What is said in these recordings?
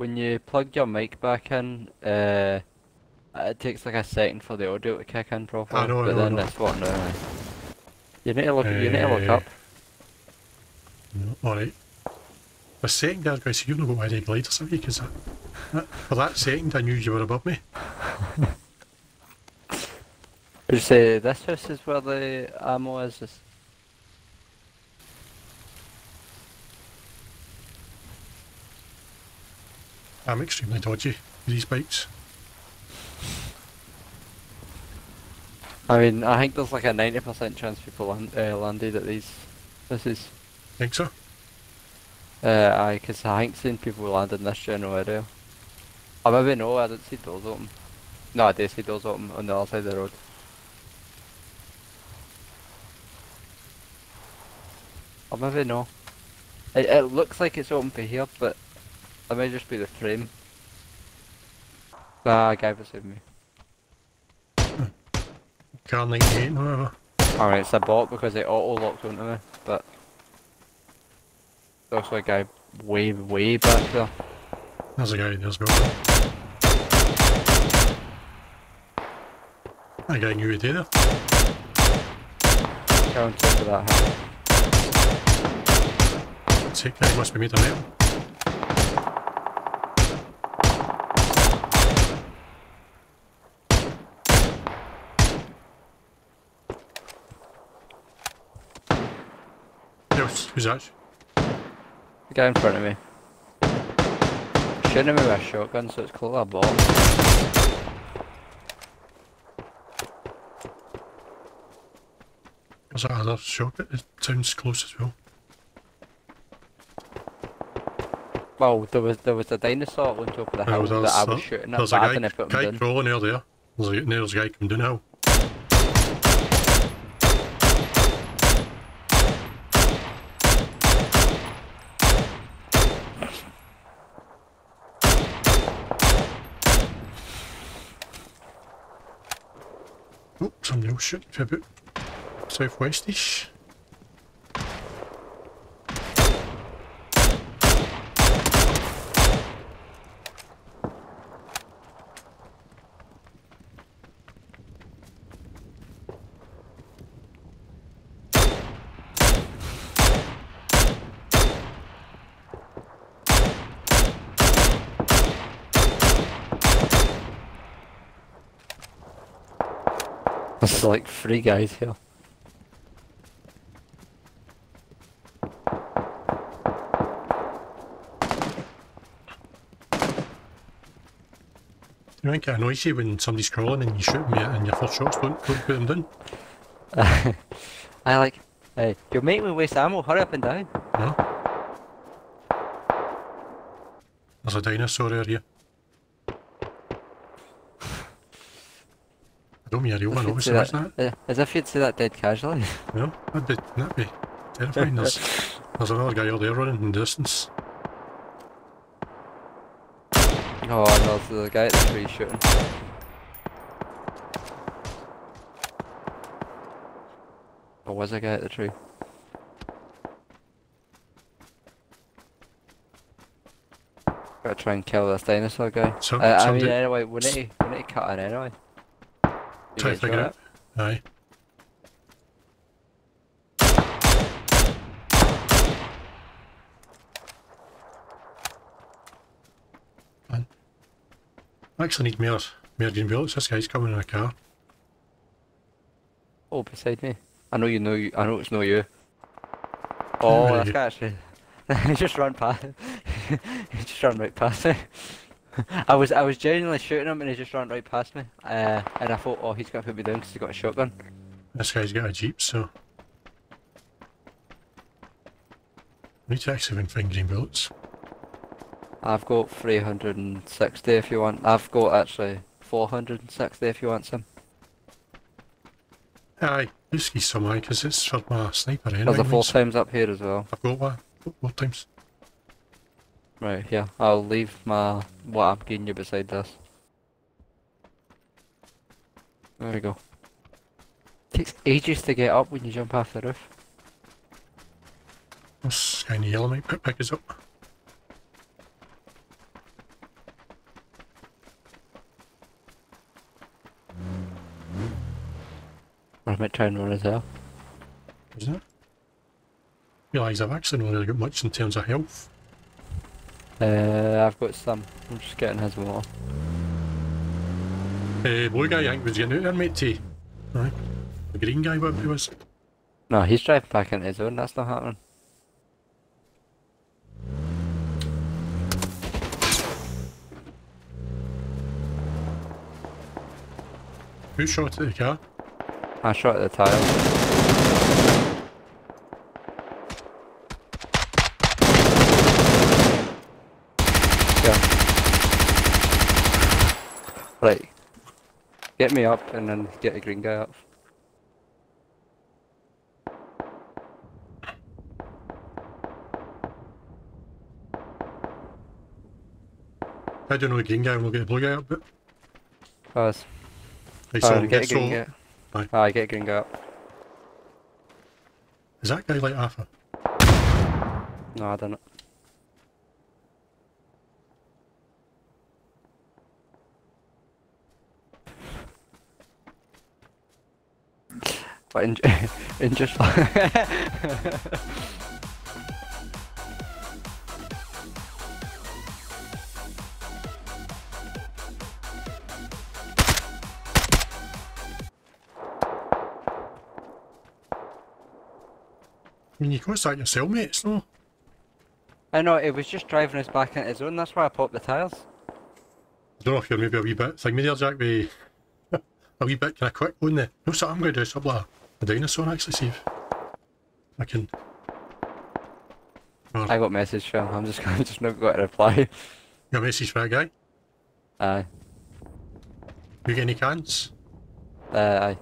when you plug your mic back in, uh, it takes like a second for the audio to kick in properly. I know, I but know, I then know. this one now. You need to look. you need to look Uh, up. No, Alright. A second there, guys, you've not got my red light or something, because for that second I knew you were above me. Would you say this house is where the ammo is? I'm extremely dodgy with these bikes. I mean, I think there's like a 90% chance people land, uh, landed at these. This is. Think so? Uh, I, cause I think seen people land in this general area. Or maybe no, I didn't see doors open. No, I did see doors open on the other side of the road. I maybe no. It, it looks like it's open for here, but it might just be the frame. Ah, guy beside me. Kar98 or whatever. Alright, it's a bot because it auto locked onto me, but there's also a guy way, way back there. There's a guy, there's go. I got you right there. Go top of that. Sick guy must be made of metal. Yes, who's that? The guy in front of me. Shooting me with a shotgun, so it's clearly a bot. There's that other shot. It sounds close as well. Well, there was there was a dinosaur on top of the hill that I was shooting at, there's a guy, didn't put him guy crawling there, there. There's a, there's a guy coming down now. Somebody else shooting for about southwestish. There's like three guys here. You might get annoys you when somebody's crawling and you shoot them and your first shots don't, don't put them down. I like, hey, you're making me waste ammo. Hurry up and down. No? There's a dinosaur area. I don't mean a one, obviously, say isn't it? as if you'd say that dead casually. No, that'd be, that'd be terrifying. There's, there's another guy out there running in the distance. Oh, no, there's a guy at the tree shooting. Or was a guy at the tree? Gotta try and kill this dinosaur guy. So- uh, I mean, anyway, we need, to, we need to cut in anyway. You Try to figure got out. Aye. Man. I actually need more, more green bullets. This guy's coming in a car. Oh, beside me. I know you know you. I know it's not you. Oh, Very this good. guy actually. he just ran past. he just ran right past me. I was I was genuinely shooting him and he just ran right past me. Uh, and I thought, oh, he's gonna put me down because he's got a shotgun. This guy's got a jeep, so. We need to actually find green bullets. I've got 360 if you want. I've got actually 460 if you want some. Aye, give some because it's for my sniper anyway. There's a four mates. times up here as well. I've got one. Four times. Right, here. I'll leave my what I'm giving you beside this. There we go. Takes ages to get up when you jump off the roof. This guy in yellow might pick us up. I might try and run as well. Is that? Realise I've actually not really got much in terms of health. Uh, I've got some. I'm just getting his water. Uh, blue guy, I think, was getting out there, mate, T. Aye. The green guy, whatever he was. No, he's driving back into his own. That's not happening. Who shot at the car? I shot at the tire. Yeah. Right. Get me up and then get the green guy up. I don't know the green guy, we'll get the blue guy up, but... Pause. Right, Oh, so, get so the green guy. Aye. Aye, get the green guy up. is that guy like Alpha? No, I don't know. But in, in just I mean, you got that yourself, mate, it's no... I know it was just driving us back into his own. That's why I popped the tires. I don't know if you're maybe a wee bit thing me there, Jack, be a wee bit kind of quick wouldn't the. No, so I'm going to do up like a dinosaur actually, see if I can. Or I got message from. I'm just gonna just not got a reply. get a message for a guy. Aye, You get any cans? uh, aye.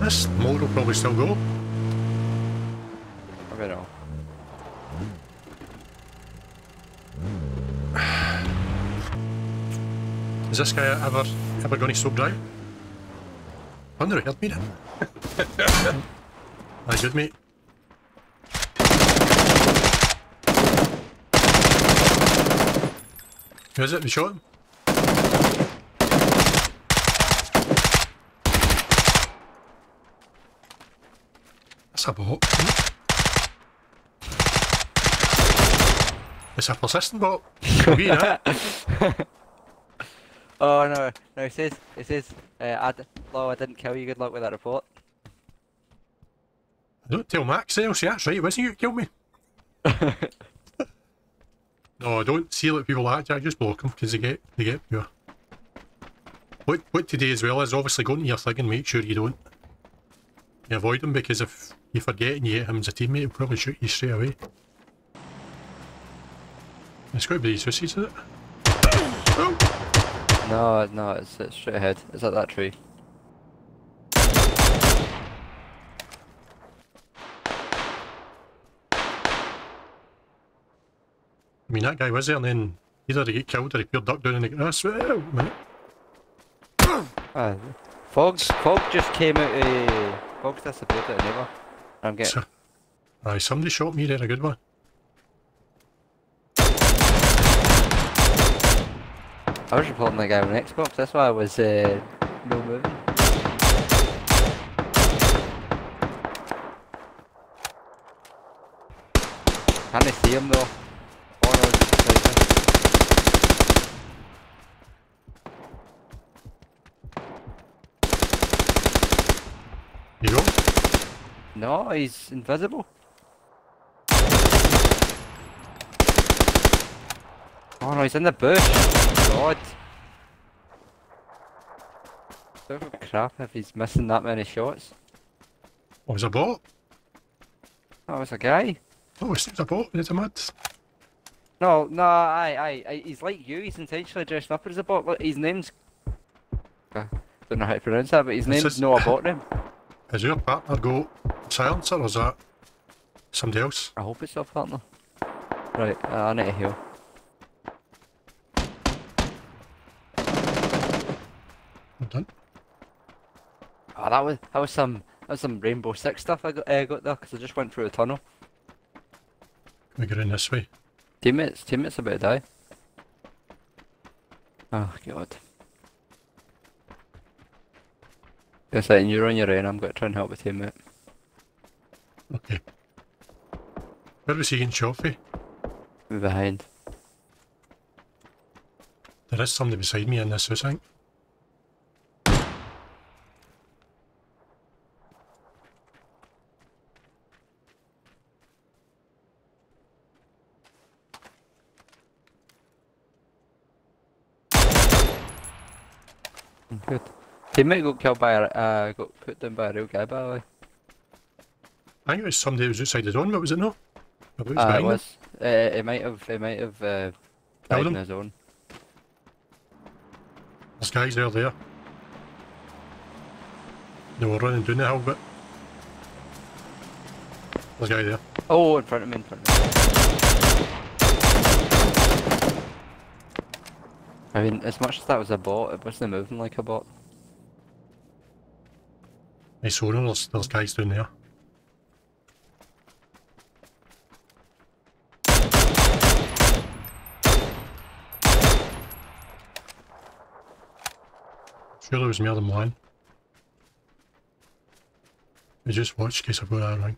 This motor will probably still go. Is this guy ever ever going to stop driving? Wonder it helped me then. Aye, good mate. Who is it? We shot him? That's a bot. It's a persistent bot. We that. Oh no, no. It says it says. Uh, I d- Law, I didn't kill you. Good luck with that report. Don't tell Max else, yeah, that's right, it wasn't you that killed me. no, I don't seal at people like that, just block them, because they get, they get pure. What, what today as well is obviously go into your thing and make sure you don't. You avoid them, because if you forget and you hit him as a teammate, he'll probably shoot you straight away. It's got to be these hussies, is it? Oh! No, no. It's, it's straight ahead. It's at that tree. I mean, that guy was there, and then either they get killed or he peered duck down and they go, oh, swear, minute. Uh, Fog, Fog just came out. Uh, Fog's disappeared out of nowhere. I'm getting. So- Aye, somebody shot me there, a good one. I was reporting the guy on Xbox. That's why I was uh, no moving. Can't see him though. No, it's just like. You go? No, he's invisible. Oh no, he's in the bush. God. A crap if he's missing that many shots. Oh, it's a bot? That it's a guy. Oh, it's a bot, it's a mud. No, no, I, I, I, he's like you. He's intentionally dressed up as a bot. Look, his name's. I don't know how to pronounce that, but his This name's is- Noah Bot name. Has your partner got silencer or is that somebody else? I hope it's your partner. Right, uh, I need to heal. Done. Oh, that was that was some that was some Rainbow Six stuff I got, uh, got there because I just went through a tunnel. We get in this way. Teammates, teammates about to die. Oh god. Just saying, you're on your own, I'm going to try and help with you, mate. Okay. Where was he getting shot? Behind. There is somebody beside me in this house, I think. Good. Teammate got killed by a, uh, got put down by a real guy, by the way. I think it was somebody who was outside the zone, but was it no? I it was Uh, it was. Uh, it might have, it might have, uh, died Killed in him? his own. There's guys there, there. They were running down the hill, but... There's a guy there. Oh, in front of me, in front of me. I mean, as much as that was a bot, it wasn't moving like a bot. Nice owner, there's, there's guys down there. Sure there was more than one. I just watched in case I go that wrong.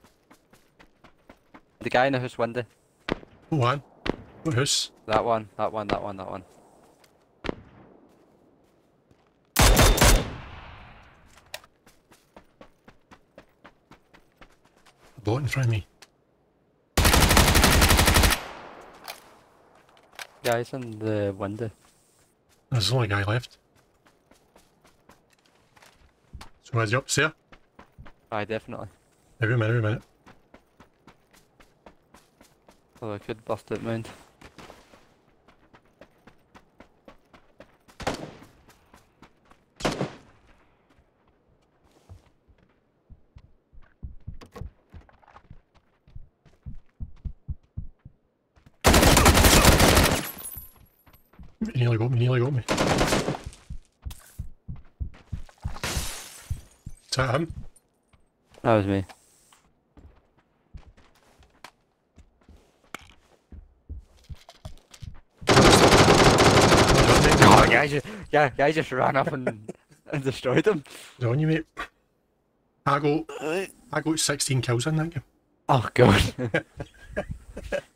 The guy in the house window. Oh, one. What house? That one, that one, that one, that one. Bot in front of me. Guys in the window. There's only a guy left. So is he upstairs? Aye, definitely. Every minute, every minute. Oh, I could bust it mount. He nearly got me, nearly got me. Is that him? That was me. Oh, guy just, yeah, guy just ran up and, and destroyed him. Is it on you, mate? I got, I got 16 kills in that game. Oh god.